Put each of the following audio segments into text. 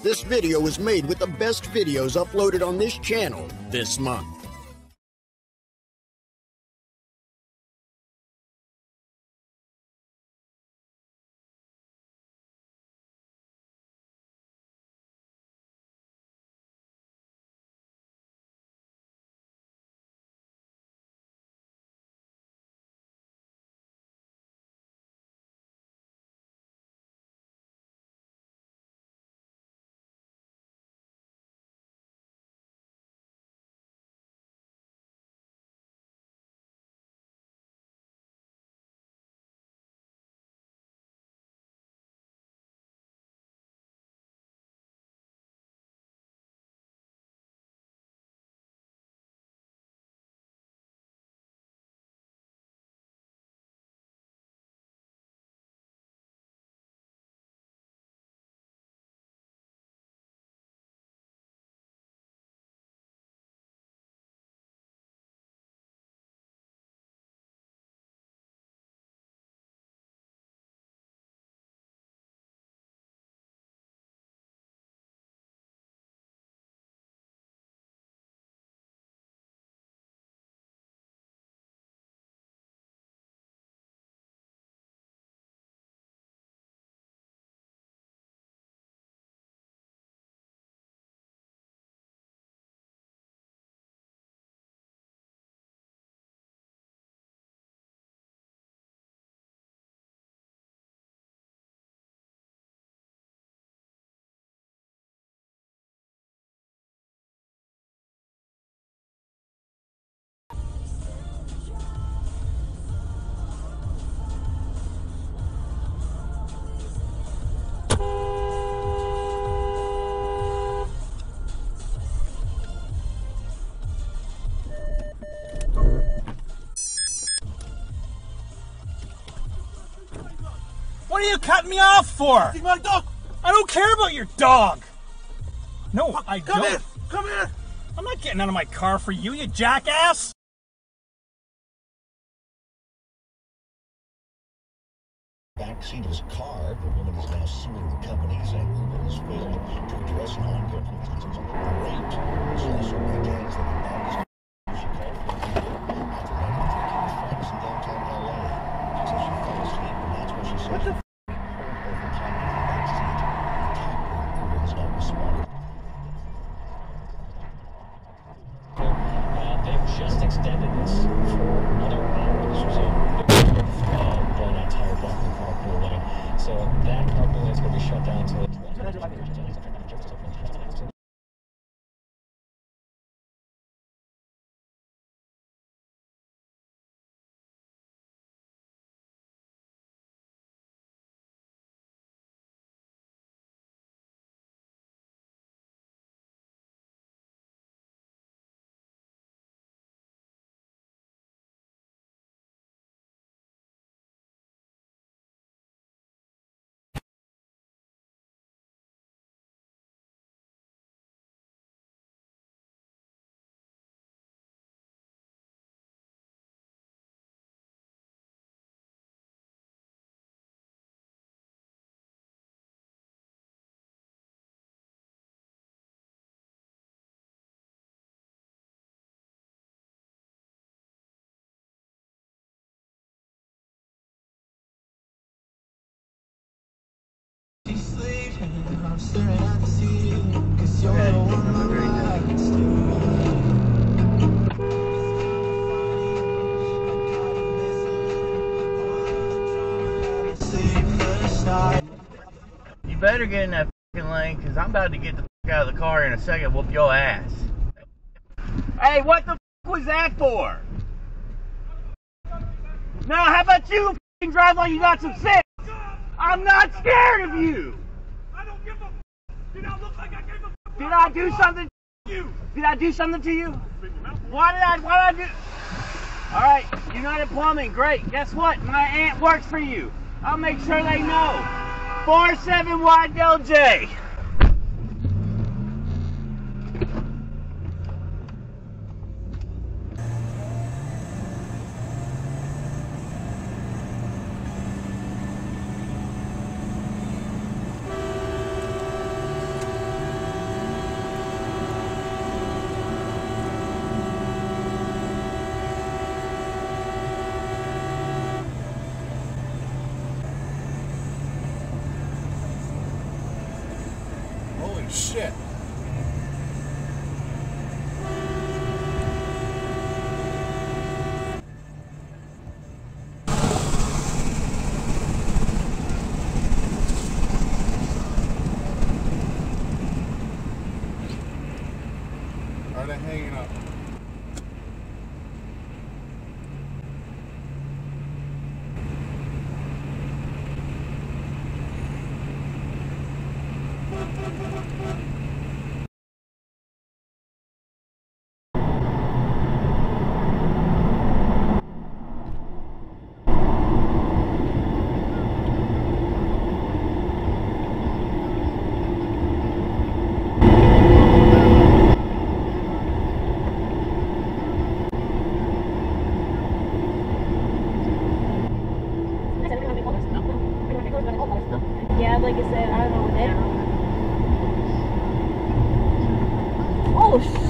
This video was made with the best videos uploaded on this channel this month. What are you cutting me off for? my dog. I don't care about your dog. No, I Come don't. Come here. Come here. I'm not getting out of my car for you, you jackass. backseat of his car. The woman is now suing the company, saying Uber has failed to address ongoing instances of rape. She also maintains that the You better get in that fucking lane, because I'm about to get the fuck out of the car in a second, whoop your ass. Hey, what the fuck was that for? Now, how about you fucking drive like you got some sense? I'm not scared of you. Did I look like I gave a fuck? Did I do something to you? Did I do something to you? Why did I, why did I do? All right, United Plumbing, great. Guess what? My aunt works for you. I'll make sure they know. 47YDLJ. Are they hanging up? Yeah, like I said, I don't know what that. Oh, sh-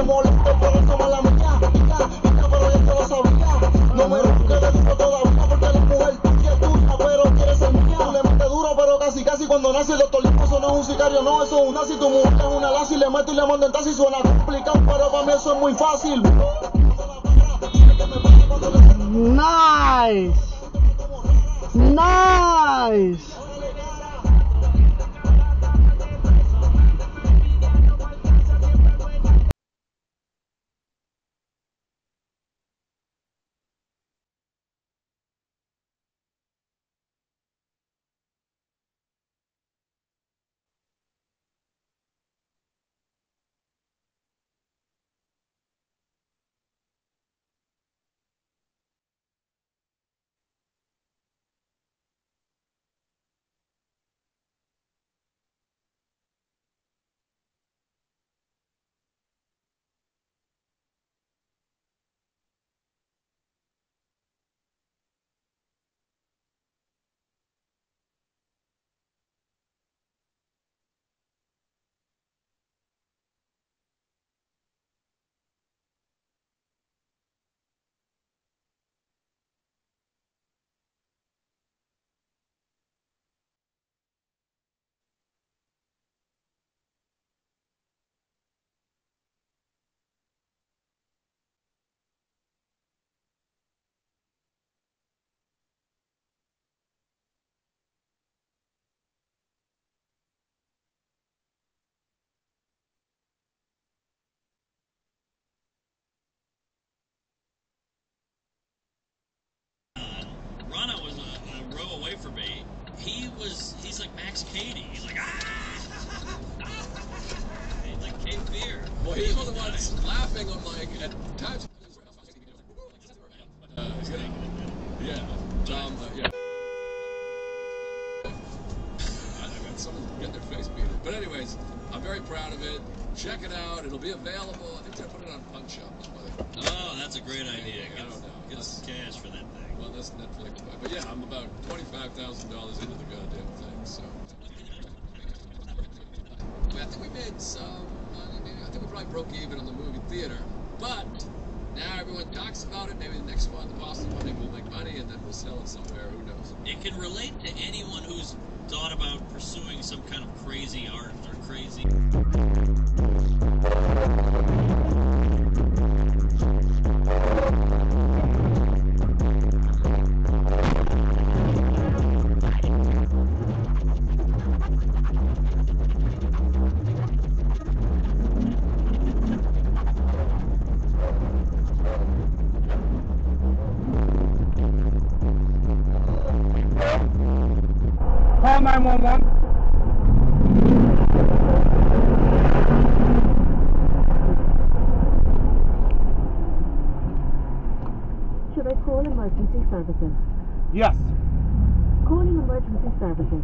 Casi, meto y le mando en taxi, suena complicado, pero para mí eso es muy fácil. Nice. Nice. He was, he's like Max Cady. He's like, ah! he's like Cape Fear. Well, he's one of the ones laughing. I'm like, at times. Uh, yeah, Tom. Uh, yeah. I I got someone getting their face beaten. But anyways, I'm very proud of it. Check it out. It'll be available. I think they're putting it on Punch Up. Oh, that's a great idea. I Get, don't know. get some cash for that's Netflix. But yeah, I'm about twenty-five thousand dollars into the goddamn thing. So. I think we made some money. I think we probably broke even on the movie theater. But now everyone talks about it. Maybe the next one, the Boston one, maybe we'll make money and then we'll sell it somewhere. Who knows? It can relate to anyone who's thought about pursuing some kind of crazy art or crazy. 911. Should I call emergency services? Yes. Calling emergency services.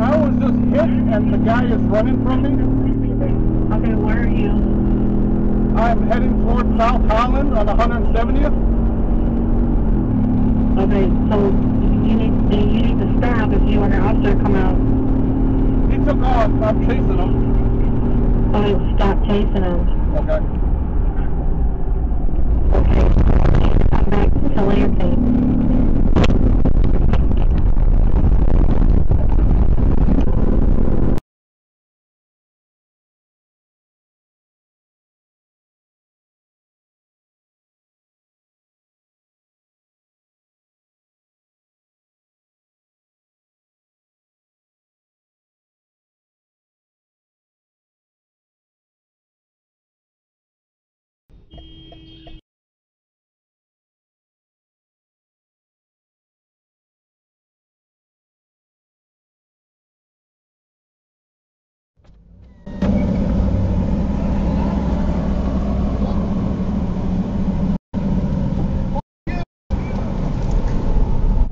I was just hit and the guy is running from me. Okay, where are you? I'm heading towards South Holland on 170th. Okay, so you need you need to stop if you want an officer to come out. He took off. I'm chasing him. Okay, stop chasing him. Okay. Okay. Come back to Lansing.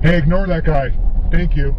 Hey, ignore that guy. Thank you.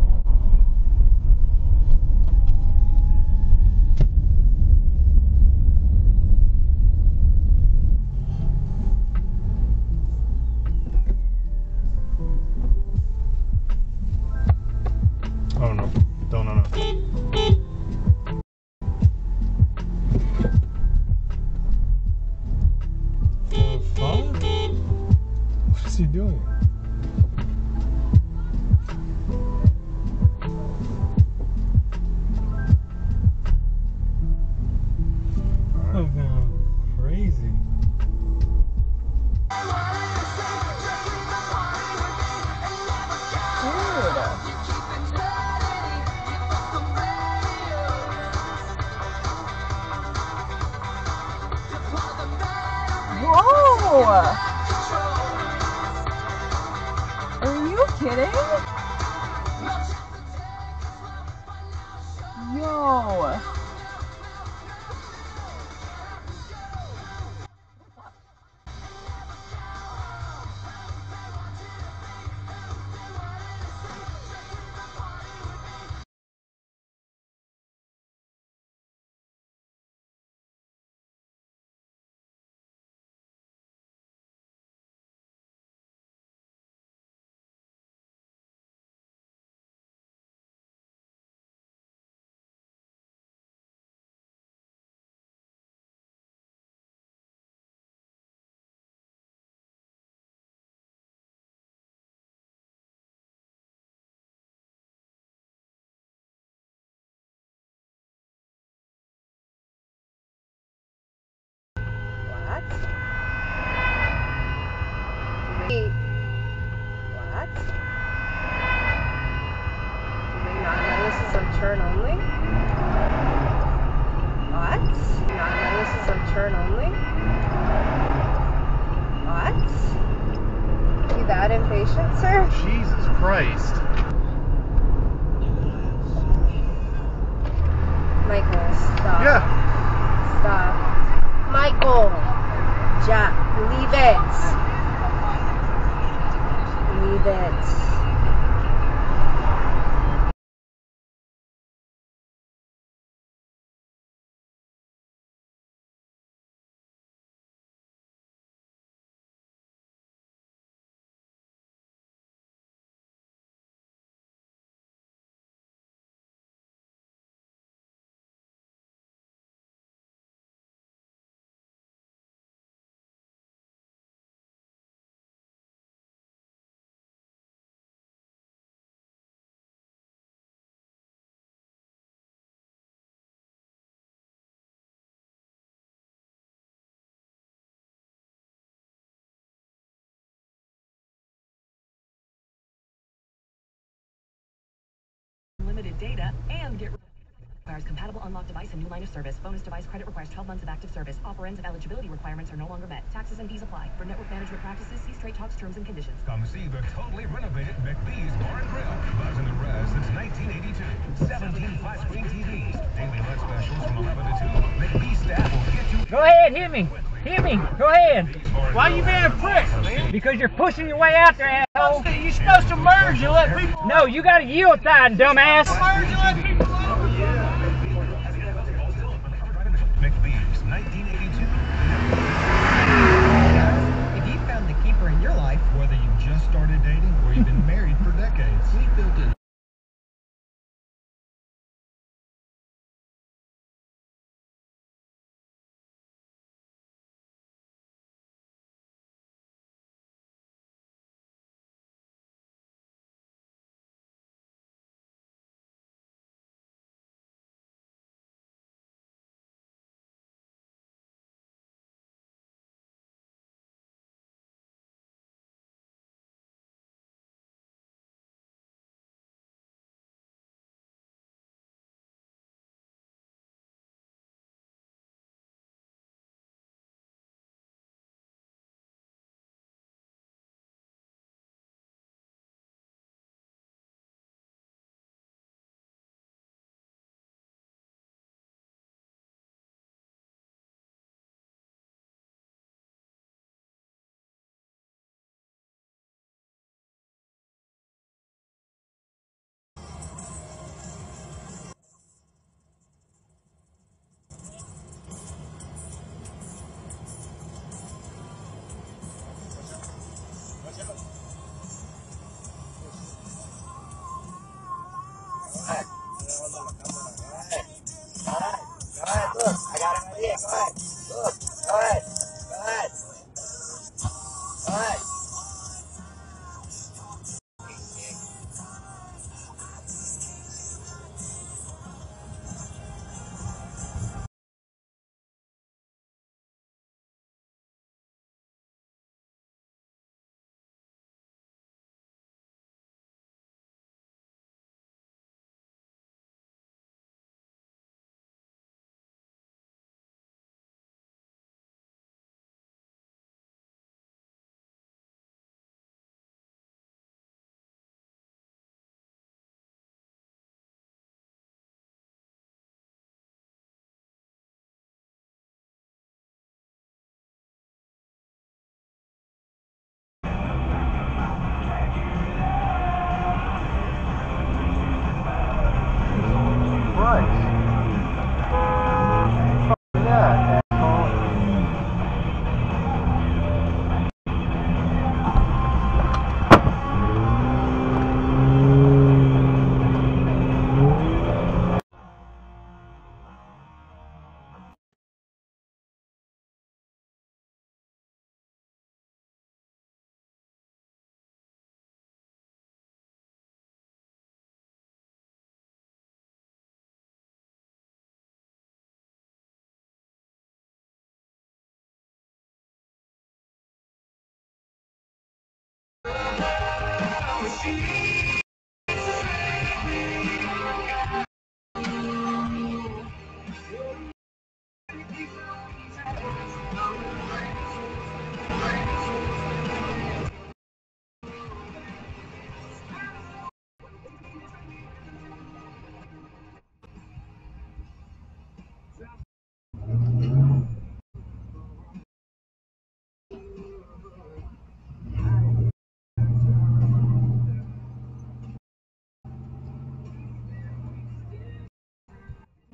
Kidding? Yo! That impatient, sir? Jesus Christ. Michael, stop. Yeah. Stop. Michael! Jack, leave it! Unlimited data and get requires compatible unlocked device and new line of service. Bonus device credit requires 12 months of active service. Offer ends if eligibility requirements are no longer met. Taxes and fees apply. For network management practices, see Straight Talks terms and conditions. Come see the totally renovated McBee's Bar and Grill. Buzzing the res since 1982. 17 flat-screen TVs. Daily lunch specials from 11 to 2. McBee's staff will get you... Go ahead, hit me. Hit me. Go ahead. Why you being a prick, man? Because you're pushing your way out there, asshole. You're supposed to merge and let people. No, you got a yield sign, dumbass.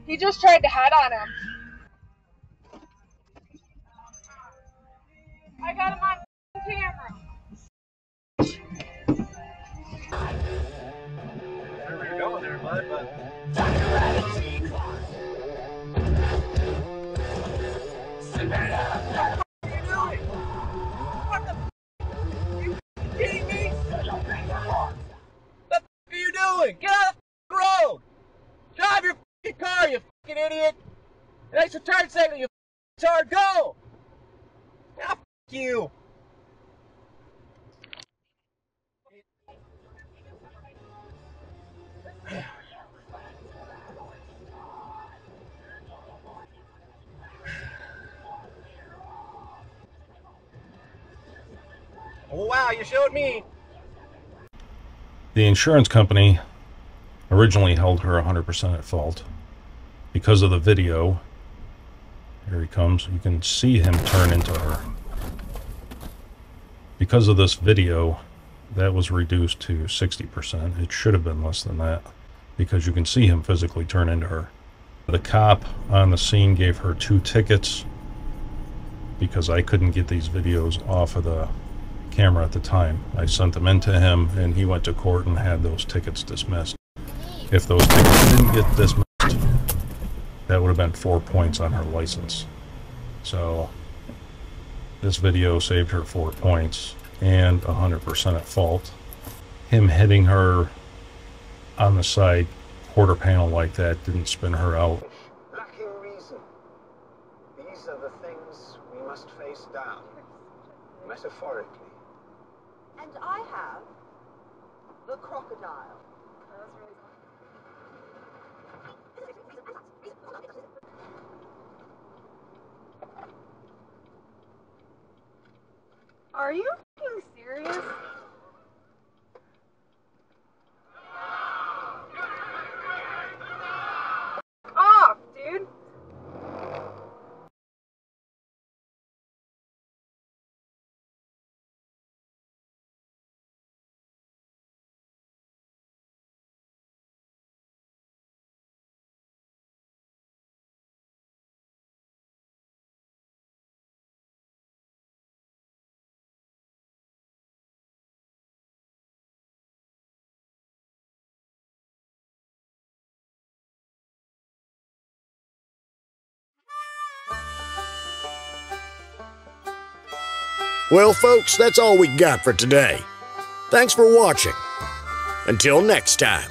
He just tried to head on him. I got him on camera. But... What Thanks for turn signal, you retard. Go! Now, fuck you! Wow, you showed me. The insurance company originally held her 100% at fault because of the video. Here he comes. You can see him turn into her. Because of this video, that was reduced to 60%. It should have been less than that because you can see him physically turn into her. The cop on the scene gave her two tickets because I couldn't get these videos off of the camera at the time. I sent them in to him and he went to court and had those tickets dismissed. If those tickets didn't get dismissed, that would have been four points on her license. So this video saved her four points and 100% at fault. Him hitting her on the side quarter panel like that didn't spin her out. Lacking reason. These are the things we must face down, metaphorically. And I have the crocodile. Are you serious? Well, folks, that's all we got for today. Thanks for watching. Until next time.